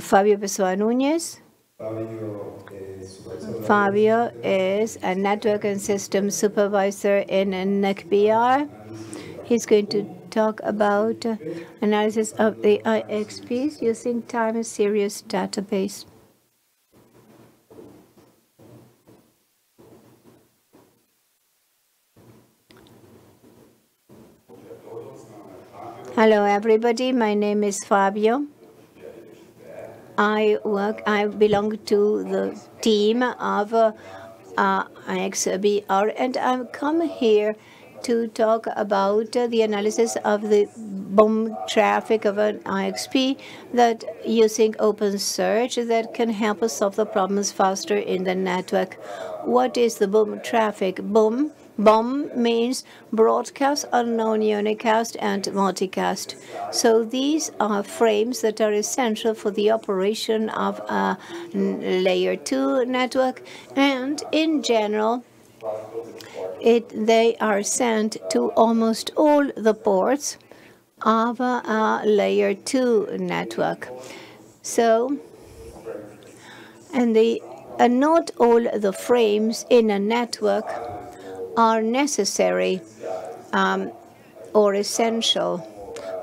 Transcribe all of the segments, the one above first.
Fabio Pessoa Nunez. Fabio is a network and system supervisor in NIC.br. He's going to talk about analysis of the IXPs using time series database. Hello, everybody. My name is Fabio. I work. I belong to the team of uh, IXBR, and I've come here to talk about uh, the analysis of the BUM traffic of an IXP that using OpenSearch that can help us solve the problems faster in the network. What is the BUM traffic? BUM BUM means broadcast, unknown unicast, and multicast. So these are frames that are essential for the operation of a layer 2 network. And in general, it, they are sent to almost all the ports of a, layer 2 network. So, and the, uh, not all the frames in a network are necessary um, or essential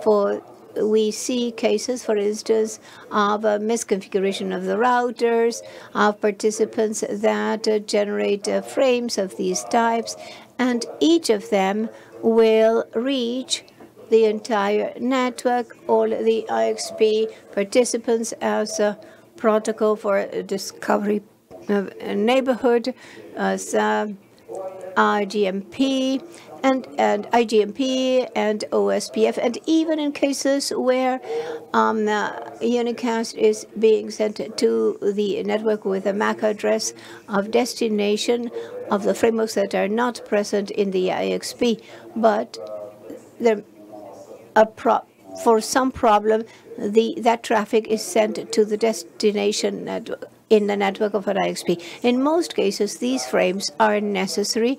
for we see cases, for instance, of a misconfiguration of the routers, of participants that uh, generate uh, frames of these types, and each of them will reach the entire network, all the IXP participants as a protocol for discovery of a neighborhood, as uh, IGMP and, and IGMP and OSPF, and even in cases where um, unicast is being sent to the network with a MAC address of destination of the frameworks that are not present in the IXP, but for some problem, the that traffic is sent to the destination network in the network of an IXP. In most cases, these frames are necessary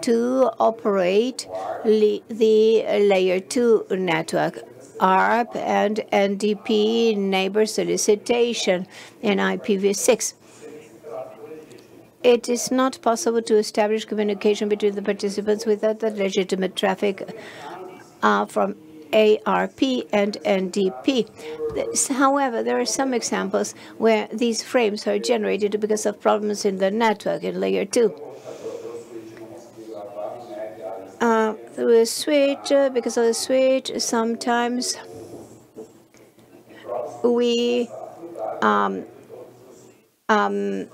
to operate the layer 2 network. ARP and NDP neighbor solicitation in IPv6. It is not possible to establish communication between the participants without the legitimate traffic uh, from ARP and NDP. However, there are some examples where these frames are generated because of problems in the network in layer 2. Uh, through a switch, uh, because of the switch, sometimes we um, um,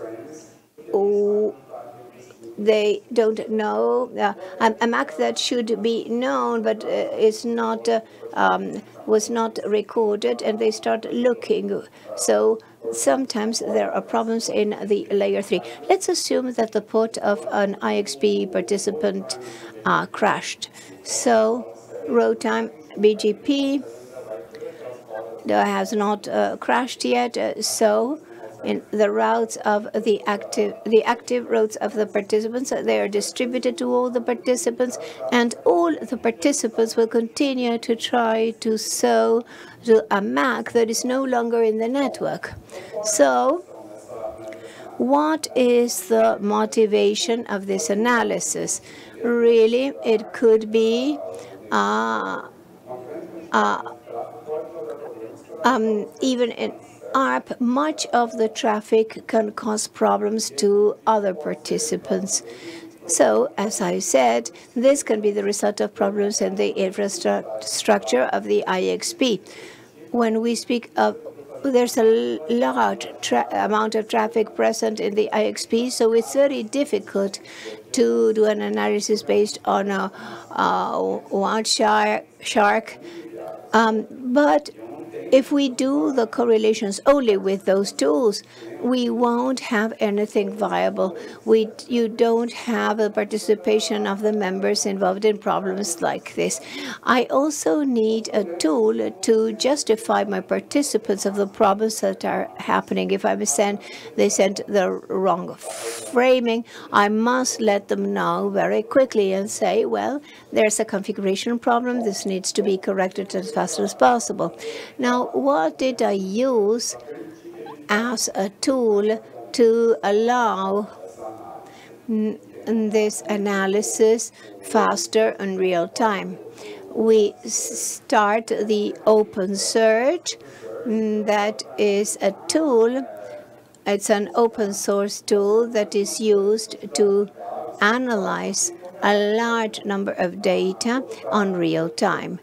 they don't know. Uh, a, MAC that should be known but uh, is not uh, um, was not recorded, and they start looking. So sometimes there are problems in the layer three. Let's assume that the port of an IXP participant uh, crashed. So row time BGP has not uh, crashed yet. Uh, so in the routes of the active the active routes of the participants. They are distributed to all the participants, and all the participants will continue to try to sew to a MAC that is no longer in the network. So what is the motivation of this analysis? Really, it could be uh, uh, um, even in ARP, much of the traffic can cause problems to other participants. So, as I said, this can be the result of problems in the infrastructure of the IXP. When we speak of there's a large amount of traffic present in the IXP, so it's very difficult to do an analysis based on a, a shark, Um, but if we do the correlations only with those tools, we won't have anything viable. We, you don't have the participation of the members involved in problems like this. I also need a tool to justify my participants of the problems that are happening. If I send, they sent the wrong framing, I must let them know very quickly and say, well, there's a configuration problem. This needs to be corrected as fast as possible. Now, what did I use as a tool to allow this analysis faster and real time. We start the OpenSearch. Mm, that is a tool. It's an open source tool that is used to analyze a large number of data on real time.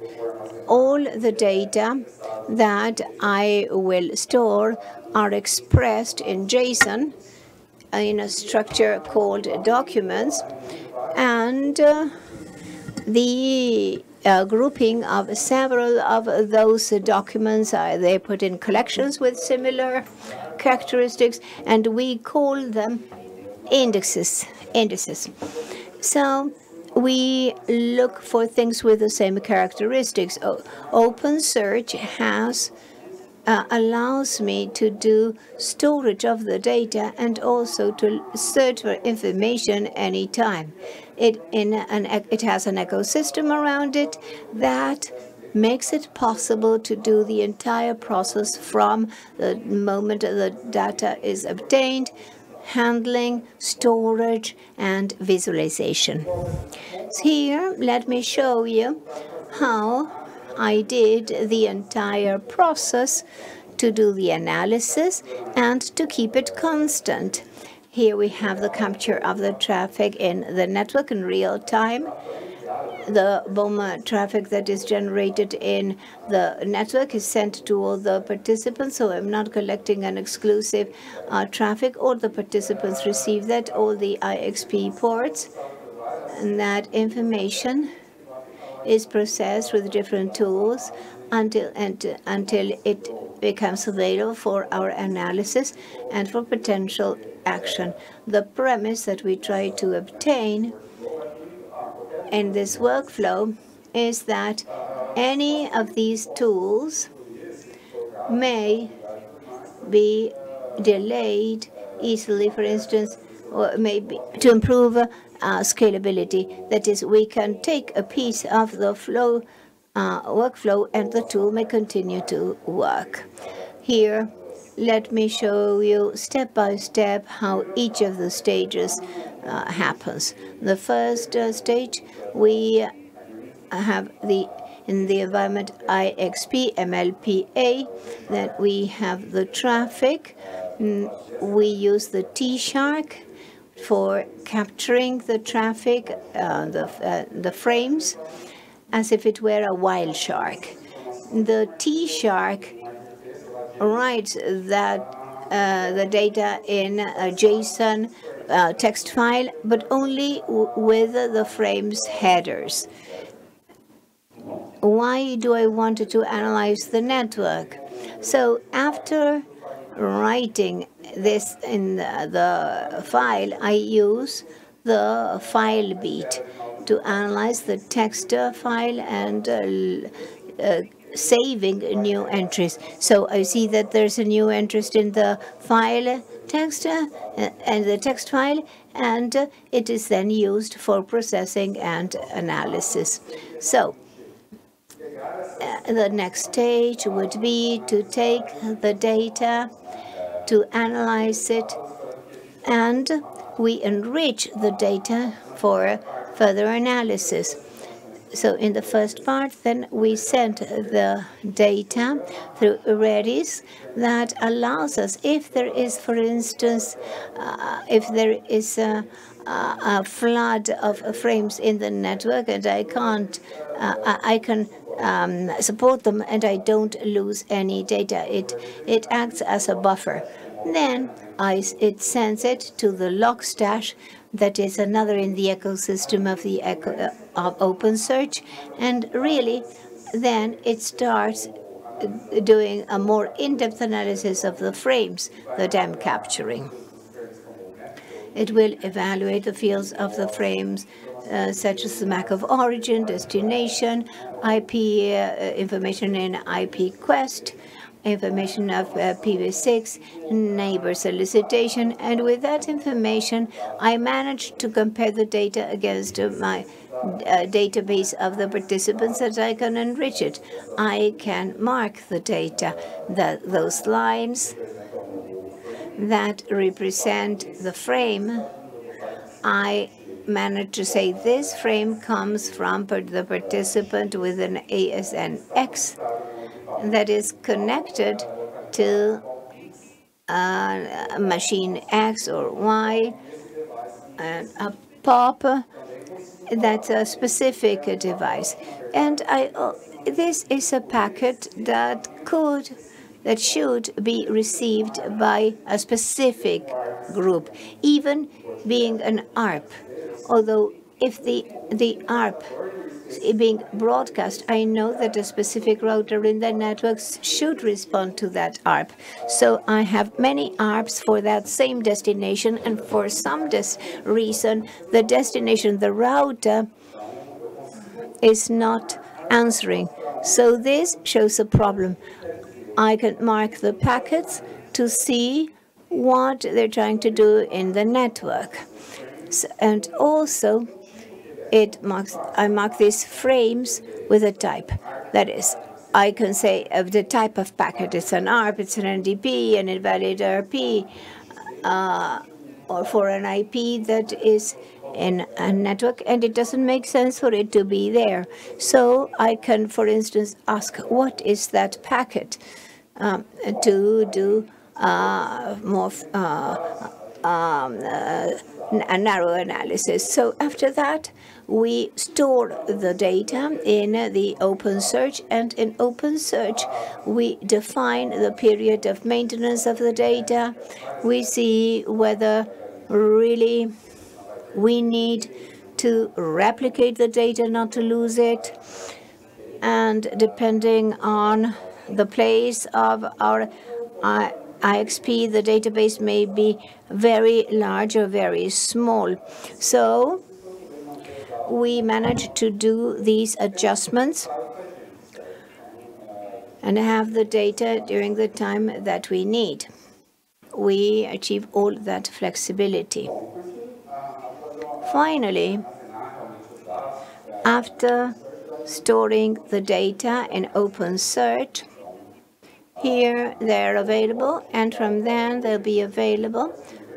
All the data that I will store are expressed in JSON in a structure called documents. And uh, the uh, grouping of several of those documents, uh, they put in collections with similar characteristics, and we call them indexes. Indices. So we look for things with the same characteristics. OpenSearch has uh, allows me to do storage of the data and also to search for information anytime. It, in an, it has an ecosystem around it that makes it possible to do the entire process from the moment the data is obtained, handling, storage, and visualization. So here, let me show you how I did the entire process to do the analysis and to keep it constant. Here we have the capture of the traffic in the network in real time. The BUM traffic that is generated in the network is sent to all the participants, so I'm not collecting an exclusive uh, traffic. All the participants receive that, all the IXP ports, and that information is processed with different tools until and until it becomes available for our analysis and for potential action. The premise that we try to obtain in this workflow is that any of these tools may be delayed easily, for instance, or maybe to improve uh, scalability. That is, we can take a piece of the flow uh, workflow and the tool may continue to work. Here, let me show you step by step how each of the stages uh, happens. The first uh, stage, we have the in the environment IXP MLPA, that we have the traffic. Mm, we use the T-Shark for capturing the traffic, uh, the, uh, the frames, as if it were a Wireshark. The T-Shark writes that uh, the data in a JSON uh, text file, but only with the frame's headers. Why do I want to analyze the network? So after writing this in the file, I use the Filebeat to analyze the text file and uh, uh, saving new entries. So I see that there's a new interest in the file text uh, and the text file, and uh, it is then used for processing and analysis. So uh, the next stage would be to take the data to analyze it, and we enrich the data for further analysis. So in the first part, then we send the data through Redis that allows us, if there is, for instance, uh, if there is a, a, flood of frames in the network and I can't, uh, I can um, support them and I don't lose any data. It, it acts as a buffer. Then I, it sends it to the Logstash that is another in the ecosystem of the eco, of OpenSearch and really then it starts doing a more in-depth analysis of the frames that I'm capturing. It will evaluate the fields of the frames uh, such as the MAC of origin, destination, IP uh, information in IP quest, information of uh, IPv6, neighbor solicitation, and with that information, I managed to compare the data against uh, my uh, database of the participants that I can enrich it. I can mark the data, that those lines that represent the frame. I managed to say this frame comes from the participant with an ASNX that is connected to a machine X or Y, and a POP that's a specific device. And I, uh, this is a packet that could, that should be received by a specific group, even being an ARP. Although if the, the ARP being broadcast, I know that a specific router in the networks should respond to that ARP. So I have many ARPs for that same destination, and for some reason, the destination, the router, is not answering. So this shows a problem. I can mark the packets to see what they're trying to do in the network. So, and also, it marks, I mark these frames with a type. That is, I can say of the type of packet, it's an ARP, it's an NDP, an invalid RP, uh, or for an IP that is in a network, and it doesn't make sense for it to be there. So I can, for instance, ask, what is that packet um, to do uh, more uh, um, uh, a narrow analysis. So after that, we store the data in the OpenSearch, and in OpenSearch, we define the period of maintenance of the data. We see whether really we need to replicate the data, not to lose it. And depending on the place of our uh, IXP, the database may be very large or very small. So we managed to do these adjustments and have the data during the time that we need. We achieve all that flexibility. Finally, after storing the data in OpenSearch, here they're available, and from then they'll be available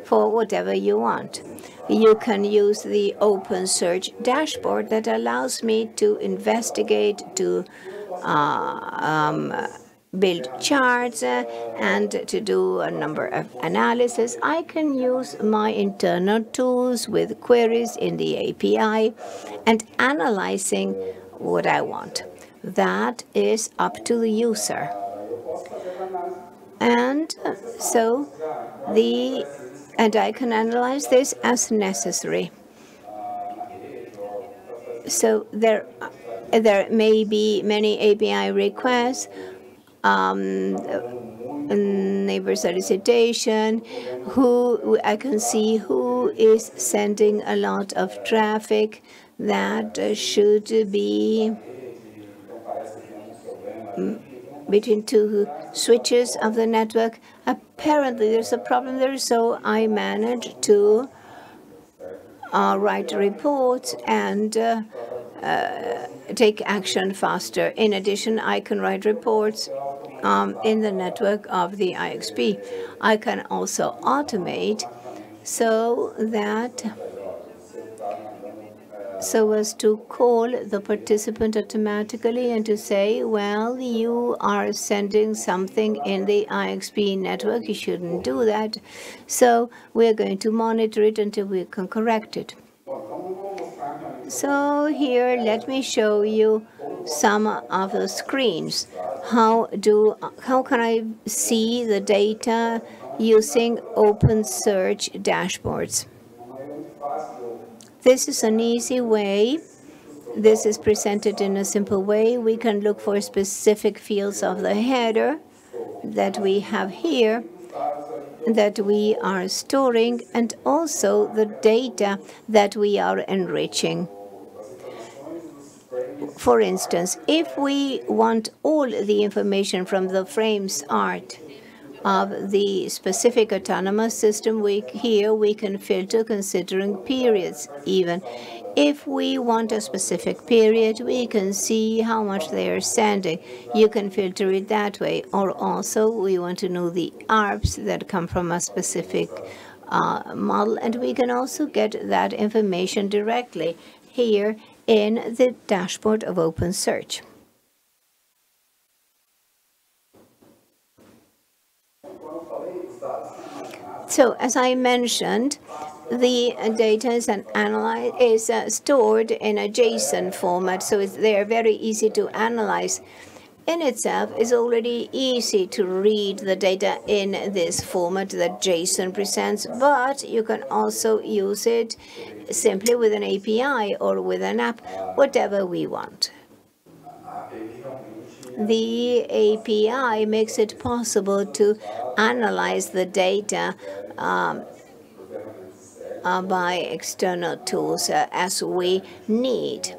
for whatever you want. You can use the OpenSearch dashboard that allows me to investigate, to uh, um, build charts uh, and to do a number of analysis. I can use my internal tools with queries in the API and analyzing what I want. That is up to the user. And so the and I can analyze this as necessary. So there, there may be many API requests, um, neighbor solicitation, who I can see who is sending a lot of traffic that should be between two switches of the network. Apparently, there's a problem there, so I managed to uh, write reports and uh, uh, take action faster. In addition, I can write reports um, in the network of the IXP. I can also automate so that so as to call the participant automatically and to say, well, you are sending something in the IXP network. You shouldn't do that. So we're going to monitor it until we can correct it. So here, let me show you some of the screens. How do how can I see the data using OpenSearch dashboards? This is an easy way this is presented in a simple way. We can look for specific fields of the header that we have here that we are storing and also the data that we are enriching. For instance, if we want all the information from the frames art of the specific autonomous system, we, here we can filter considering periods even. If we want a specific period, we can see how much they are sending. You can filter it that way. Or also, we want to know the ARPs that come from a specific uh, model, and we can also get that information directly here in the dashboard of OpenSearch. So as I mentioned, the data is analyzed is uh, stored in a JSON format, so they are very easy to analyze. In itself, it's already easy to read the data in this format that JSON presents, but you can also use it simply with an API or with an app, whatever we want. The API makes it possible to analyze the data um, uh, by external tools uh, as we need.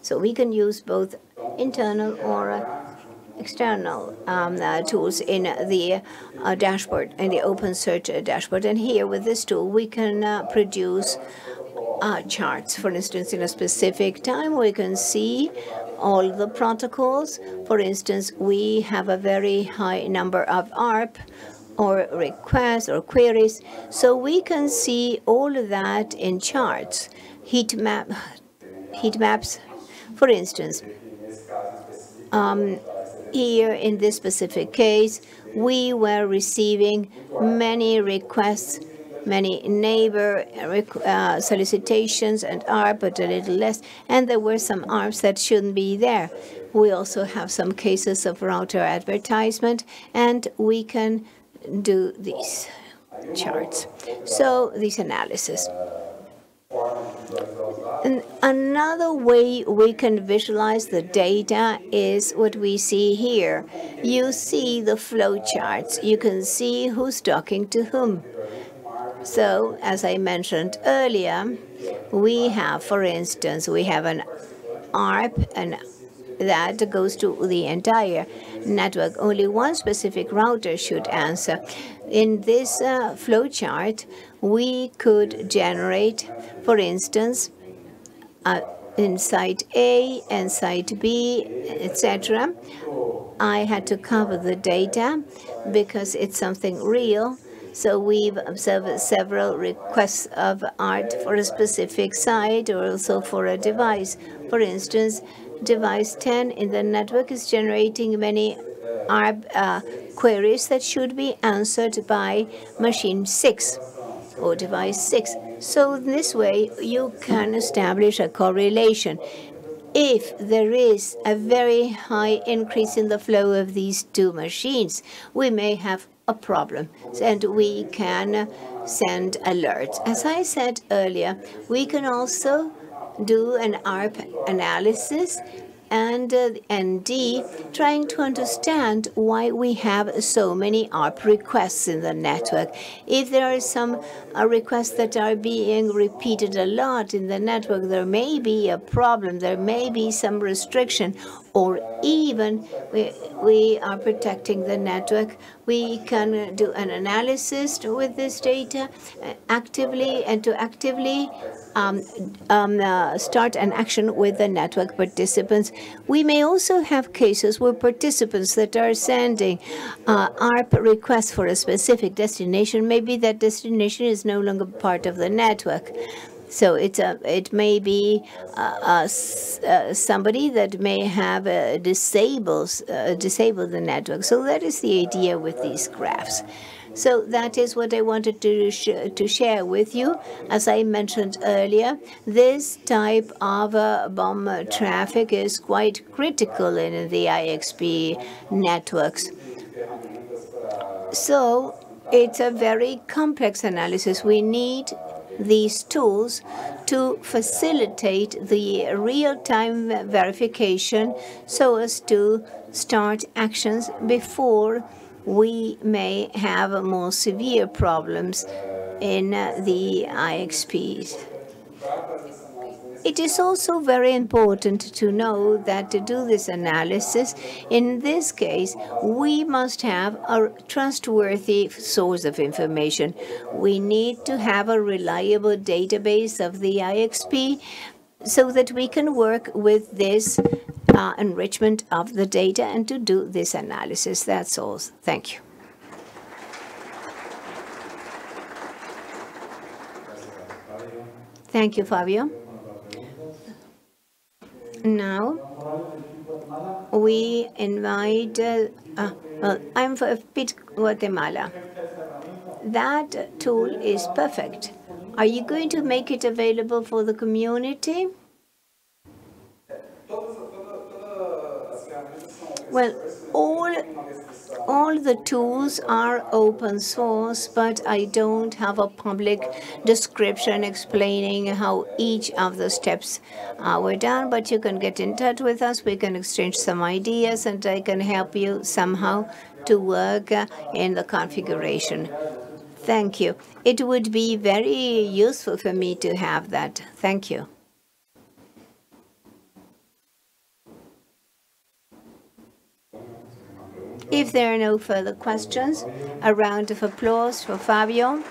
So we can use both internal or uh, external um, uh, tools in the uh, dashboard, in the OpenSearch dashboard. And here with this tool, we can uh, produce charts. For instance, in a specific time, we can see all the protocols. For instance, we have a very high number of ARP or requests or queries. So we can see all of that in charts, heat map, heat maps. For instance, um, here in this specific case, we were receiving many requests, many neighbor uh, solicitations and ARP, but a little less, and there were some ARPs that shouldn't be there. We also have some cases of router advertisement, and we can do these charts. So these analysis. And another way we can visualize the data is what we see here. You see the flow charts. You can see who's talking to whom. So, as I mentioned earlier, we have, for instance, we have an ARP, and that goes to the entire network. Only one specific router should answer. In this uh, flowchart, we could generate, for instance, uh, in site A and site B, etc. I had to cover the data because it's something real. So we've observed several requests of art for a specific site or also for a device. For instance, device 10 in the network is generating many uh, queries that should be answered by machine 6 or device 6. So in this way, you can establish a correlation. If there is a very high increase in the flow of these two machines, we may have a problem, and we can send alerts. As I said earlier, we can also do an ARP analysis and uh, and D, trying to understand why we have so many ARP requests in the network. If there are some uh, requests that are being repeated a lot in the network, there may be a problem, there may be some restriction, or even we, we are protecting the network. We can do an analysis with this data uh, actively and to actively um, um, uh, start an action with the network participants. We may also have cases where participants that are sending uh, ARP requests for a specific destination, maybe that destination is no longer part of the network. So it's a, it may be uh, uh, somebody that may have uh, disables, disabled the network. So that is the idea with these graphs. So that is what I wanted to, sh to share with you. As I mentioned earlier, this type of uh, BUM traffic is quite critical in the IXP networks. So it's a very complex analysis. We need these tools to facilitate the real-time verification so as to start actions before we may have more severe problems in the IXPs. It is also very important to know that to do this analysis, in this case, we must have a trustworthy source of information. We need to have a reliable database of the IXP so that we can work with this uh, enrichment of the data and to do this analysis. That's all. Thank you. Thank you, Fabio. Now, we invite, uh, well, I'm for PIT Guatemala. That tool is perfect. Are you going to make it available for the community? Well, all all the tools are open source, but I don't have a public description explaining how each of the steps uh, were done. But you can get in touch with us. We can exchange some ideas, and I can help you somehow to work uh, in the configuration. Thank you. It would be very useful for me to have that. Thank you. If there are no further questions, a round of applause for Fabio.